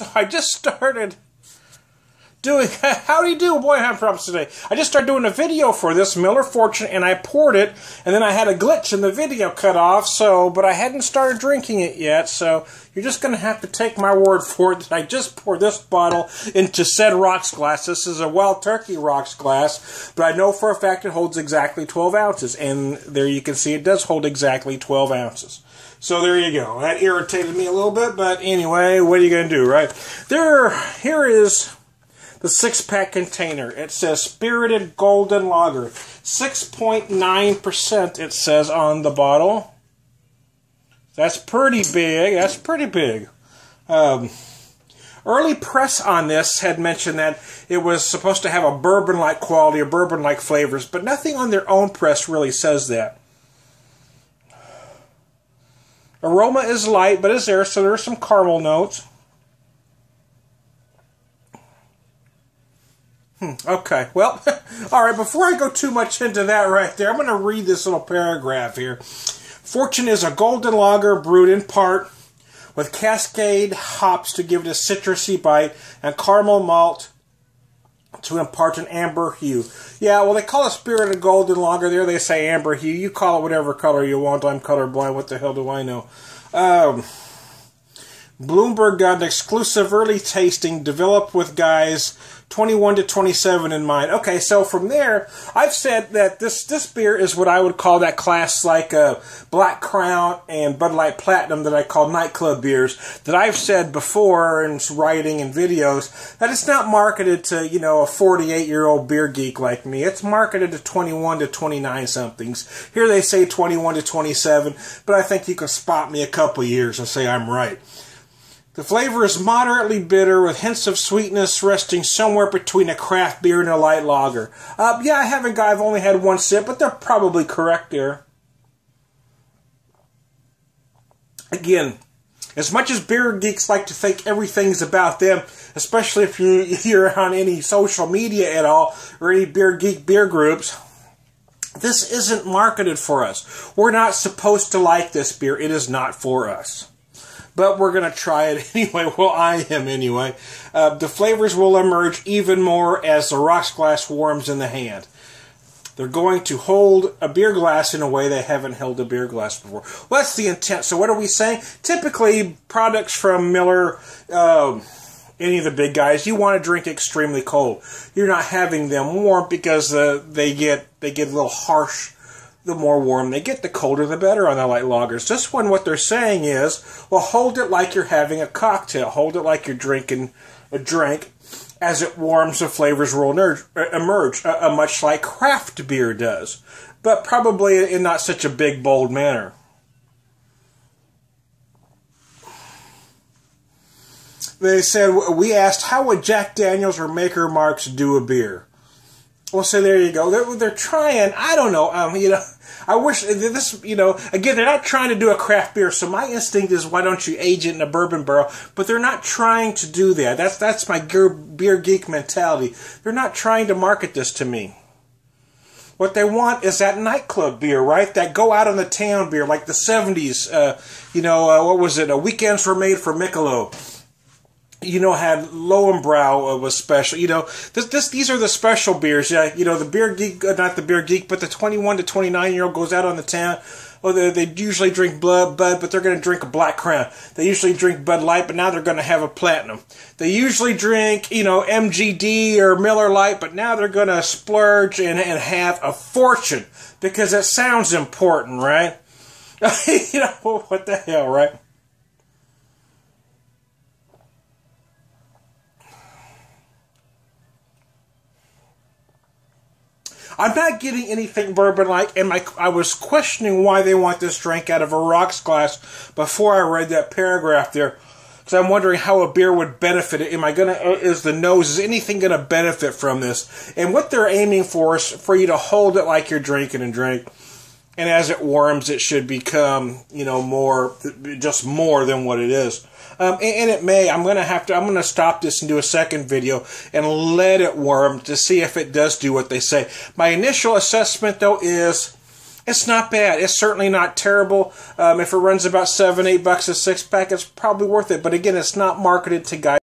I just started doing? How do you do boy? I'm props today? I just started doing a video for this Miller Fortune and I poured it and then I had a glitch in the video cut off so but I hadn't started drinking it yet so you're just gonna have to take my word for it that I just poured this bottle into said rocks glass. This is a wild turkey rocks glass but I know for a fact it holds exactly 12 ounces and there you can see it does hold exactly 12 ounces. So there you go. That irritated me a little bit, but anyway, what are you going to do, right? There, here is the six pack container. It says Spirited Golden Lager. 6.9% it says on the bottle. That's pretty big. That's pretty big. Um, early press on this had mentioned that it was supposed to have a bourbon like quality or bourbon like flavors, but nothing on their own press really says that. Aroma is light, but it's there, so there are some caramel notes. Hmm, okay, well, all right, before I go too much into that right there, I'm going to read this little paragraph here. Fortune is a golden lager brewed in part with Cascade hops to give it a citrusy bite and caramel malt to impart an amber hue. Yeah, well, they call it spirited golden lager. There they say amber hue. You call it whatever color you want. I'm colorblind. What the hell do I know? Um, Bloomberg got an exclusive early tasting developed with guys 21 to 27 in mind. Okay, so from there, I've said that this this beer is what I would call that class like uh, Black Crown and Bud Light Platinum that I call nightclub beers. That I've said before in writing and videos that it's not marketed to you know a 48 year old beer geek like me. It's marketed to 21 to 29 somethings. Here they say 21 to 27, but I think you can spot me a couple years and say I'm right. The flavor is moderately bitter with hints of sweetness resting somewhere between a craft beer and a light lager. Uh, yeah, I haven't got, I've only had one sip, but they're probably correct there. Again, as much as beer geeks like to think everything's about them, especially if you, you're on any social media at all or any beer geek beer groups, this isn't marketed for us. We're not supposed to like this beer. It is not for us but we're going to try it anyway. Well, I am anyway. Uh, the flavors will emerge even more as the rocks glass warms in the hand. They're going to hold a beer glass in a way they haven't held a beer glass before. Well, that's the intent. So, what are we saying? Typically, products from Miller, um, any of the big guys, you want to drink extremely cold. You're not having them warm because uh, they get they get a little harsh the more warm they get, the colder the better on the light lagers. This one, what they're saying is, well, hold it like you're having a cocktail. Hold it like you're drinking a drink. As it warms, the flavors will emerge, uh, much like craft beer does, but probably in not such a big, bold manner. They said, we asked, how would Jack Daniels or Maker Marks do a beer? Well, so there you go. They're, they're trying. I don't know. Um, you know, I wish this. You know, again, they're not trying to do a craft beer. So my instinct is, why don't you age it in a bourbon barrel? But they're not trying to do that. That's that's my beer geek mentality. They're not trying to market this to me. What they want is that nightclub beer, right? That go out on the town beer, like the '70s. Uh, you know, uh, what was it? Uh, weekends were made for Michelob you know, had Lowenbrau was special. You know, this, this, these are the special beers. Yeah, you know, the beer geek, uh, not the beer geek, but the 21 to 29 year old goes out on the town. Well, they, they usually drink blood, Bud, but they're going to drink a Black Crown. They usually drink Bud Light, but now they're going to have a Platinum. They usually drink, you know, MGD or Miller Lite, but now they're going to splurge and, and have a fortune because it sounds important, right? you know, what the hell, right? I'm not getting anything bourbon like, and my I was questioning why they want this drink out of a rocks glass before I read that paragraph there. Because I'm wondering how a beer would benefit it. Am I gonna? Uh, is the nose? Is anything gonna benefit from this? And what they're aiming for is for you to hold it like you're drinking and drink and as it warms, it should become, you know, more, just more than what it is. Um, and, and, it may. I'm gonna have to. I'm gonna stop this and do a second video and let it warm to see if it does do what they say. My initial assessment, though, is it's not bad. It's certainly not terrible. Um, if it runs about seven, eight bucks a six pack, it's probably worth it. But again, it's not marketed to guys.